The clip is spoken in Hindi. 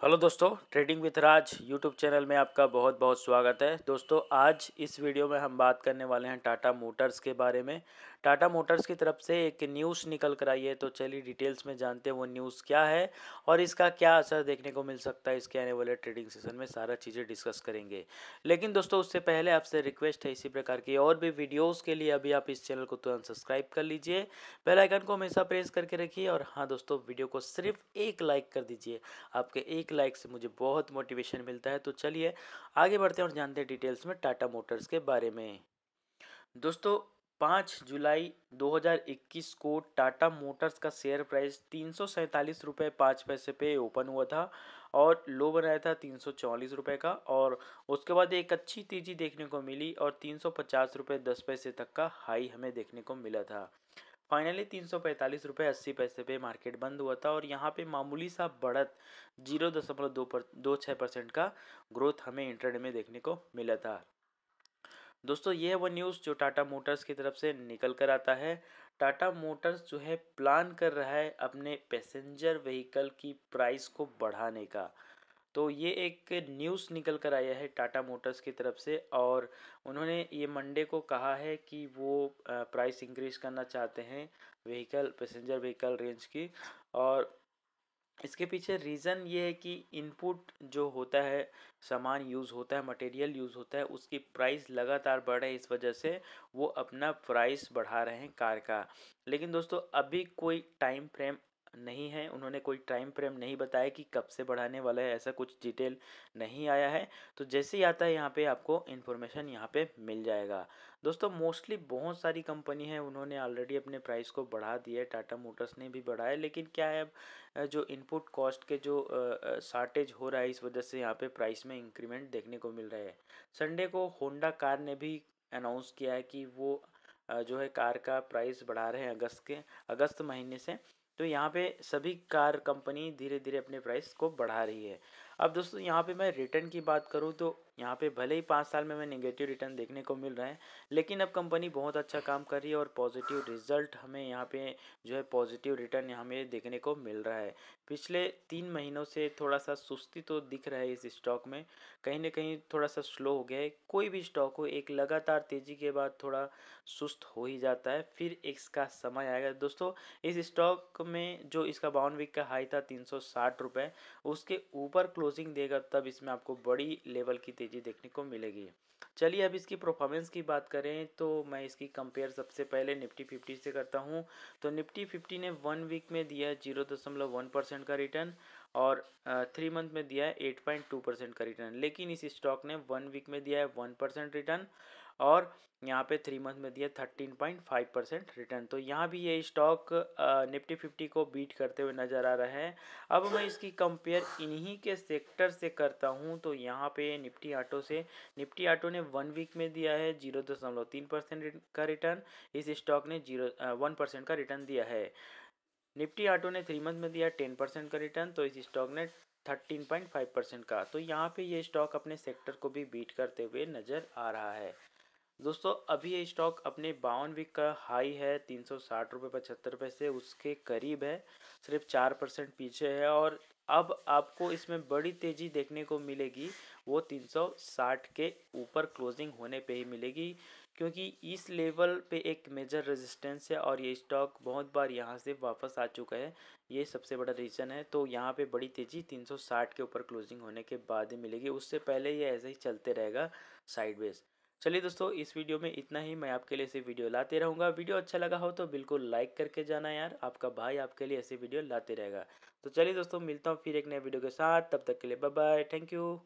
हेलो दोस्तों, trading with Raj YouTube channel में आपका बहुत बहुत स्वागत है। दोस्तों, आज इस वीडियो में हम बात करने वाले हैं टाटा मोटर्स के बारे में। टाटा मोटर्स की तरफ़ से एक न्यूज़ निकल कर आई है तो चलिए डिटेल्स में जानते हैं वो न्यूज़ क्या है और इसका क्या असर देखने को मिल सकता है इसके आने वाले ट्रेडिंग सेशन में सारा चीज़ें डिस्कस करेंगे। लेकिन दोस्तों, उससे पहले आपसे रिक्वेस्ट है इसी प्रकार की और भी वीडियोज़ के लिए अभी आप इस चैनल को तुरंत सब्सक्राइब कर लीजिए बेलाइकन को हमेशा प्रेस करके रखिए और हाँ दोस्तों, वीडियो को सिर्फ़ एक लाइक कर दीजिए, आपके एक एक लाइक से मुझे बहुत मोटिवेशन मिलता है। तो चलिए, आगे बढ़ते हैं और जानते हैं डिटेल्स में टाटा मोटर्स के बारे में। दोस्तों, पाँच जुलाई 2021 को टाटा मोटर्स का शेयर प्राइस तीन सौ सैंतालीस पाँच पैसे पे ओपन हुआ था और लो बनाया था तीन सौ चौलीस रुपये का और उसके बाद एक अच्छी तेज़ी देखने को मिली और तीन सौ पचास रुपये दस पैसे तक का हाई हमें देखने को मिला था। फाइनली तीन सौ पैंतालीस रुपये अस्सी पैसे पे मार्केट बंद हुआ था और यहाँ पे मामूली सा बढ़त ज़ीरो दशमलव दो पर, दो छः परसेंट का ग्रोथ हमें इंटरडे में देखने को मिला था। दोस्तों, ये है वो न्यूज़ जो टाटा मोटर्स की तरफ़ से निकल कर आता है। टाटा मोटर्स जो है, प्लान कर रहा है अपने पैसेंजर व्हीकल की प्राइस को बढ़ाने का। तो ये एक न्यूज़ निकल कर आया है टाटा मोटर्स की तरफ़ से और उन्होंने ये मंडे को कहा है कि वो प्राइस इंक्रीज़ करना चाहते हैं व्हीकल, पैसेंजर व्हीकल रेंज की और इसके पीछे रीज़न ये है कि इनपुट जो होता है, सामान यूज़ होता है, मटेरियल यूज़ होता है, उसकी प्राइस लगातार बढ़ रही है, इस वजह से वो अपना प्राइस बढ़ा रहे हैं कार का। लेकिन दोस्तों, अभी कोई टाइम फ्रेम नहीं है। उन्होंने कोई टाइम फ्रेम नहीं बताया कि कब से बढ़ाने वाला है, ऐसा कुछ डिटेल नहीं आया है। तो जैसे ही आता है यहाँ पे आपको इन्फॉर्मेशन यहाँ पे मिल जाएगा। दोस्तों मोस्टली बहुत सारी कंपनी है, उन्होंने ऑलरेडी अपने प्राइस को बढ़ा दिया है। टाटा मोटर्स ने भी बढ़ाया लेकिन क्या है अब जो इनपुट कॉस्ट के जो शार्टेज हो रहा है, इस वजह से यहाँ पे प्राइस में इंक्रीमेंट देखने को मिल रहा है। संडे को होंडा कार ने भी अनाउंस किया है कि वो जो है कार का प्राइस बढ़ा रहे हैं अगस्त के, अगस्त महीने से। तो यहाँ पे सभी कार कंपनी धीरे धीरे अपने प्राइस को बढ़ा रही है। अब दोस्तों, यहाँ पे मैं रिटर्न की बात करूँ तो यहाँ पे भले ही पाँच साल में हमें नेगेटिव रिटर्न देखने को मिल रहा है, लेकिन अब कंपनी बहुत अच्छा काम कर रही है और पॉजिटिव रिज़ल्ट हमें यहाँ पे जो है पॉजिटिव रिटर्न हमें देखने को मिल रहा है। पिछले तीन महीनों से थोड़ा सा सुस्ती तो दिख रहा है इस स्टॉक में, कहीं ना कहीं थोड़ा सा स्लो हो गया है। कोई भी स्टॉक हो, एक लगातार तेज़ी के बाद थोड़ा सुस्त हो ही जाता है, फिर इसका समय आएगा। दोस्तों, इस स्टॉक में जो इसका बावन वीक का हाई था तीन सौ उसके ऊपर क्लोजिंग देगा तब इसमें आपको बड़ी लेवल की तेज़ी देखने को मिलेगी। चलिए अब इसकी परफॉर्मेंस की बात करें तो मैं इसकी कंपेयर सबसे पहले निफ्टी फिफ्टी से करता हूँ। तो निफ्टी फिफ्टी ने वन वीक में दिया ज़ीरो दशमलव वन परसेंट का रिटर्न और थ्री मंथ में दिया है एट पॉइंट टू परसेंट का रिटर्न लेकिन इस स्टॉक ने वन वीक में दिया है वन परसेंट रिटर्न और यहाँ पे थ्री मंथ में दिया thirteen point five percent return तो यहाँ भी ये स्टॉक निफ्टी फिफ्टी को बीट करते हुए नज़र आ रहा है। अब मैं इसकी कंपेयर इन्हीं के सेक्टर से करता हूँ तो यहाँ पे निफ्टी ऑटो से, निफ्टी ऑटो ने वन वीक में दिया है ज़ीरो दशमलव तीन परसेंट का रिटर्न इस स्टॉक ने ज़ीरो वन परसेंट का रिटर्न दिया है। निफ्टी ऑटो ने थ्री मंथ में दिया टेन परसेंट का रिटर्न तो इस स्टॉक ने थर्टीन पॉइंट फाइव परसेंट का। तो यहाँ पे ये स्टॉक अपने सेक्टर को भी बीट करते हुए नज़र आ रहा है। दोस्तों, अभी ये स्टॉक अपने बावन वीक का हाई है, तीन सौ साठ रुपये पचहत्तर रुपये से उसके करीब है, सिर्फ़ चार परसेंट पीछे है और अब आपको इसमें बड़ी तेज़ी देखने को मिलेगी। वो तीन सौ साठ के ऊपर क्लोजिंग होने पे ही मिलेगी, क्योंकि इस लेवल पे एक मेजर रेजिस्टेंस है और ये स्टॉक बहुत बार यहाँ से वापस आ चुका है। ये सबसे बड़ा रीज़न है। तो यहाँ पे बड़ी तेज़ी 360 के ऊपर क्लोजिंग होने के बाद ही मिलेगी। उससे पहले ये ऐसे ही चलते रहेगा साइडवेज। चलिए दोस्तों, इस वीडियो में इतना ही। मैं आपके लिए ऐसे वीडियो लाते रहूँगा। वीडियो अच्छा लगा हो तो बिल्कुल लाइक करके जाना यार। आपका भाई आपके लिए ऐसे वीडियो लाते रहेगा। तो चलिए दोस्तों, मिलता हूँ फिर एक नए वीडियो के साथ। तब तक के लिए बाय बाय थैंक यू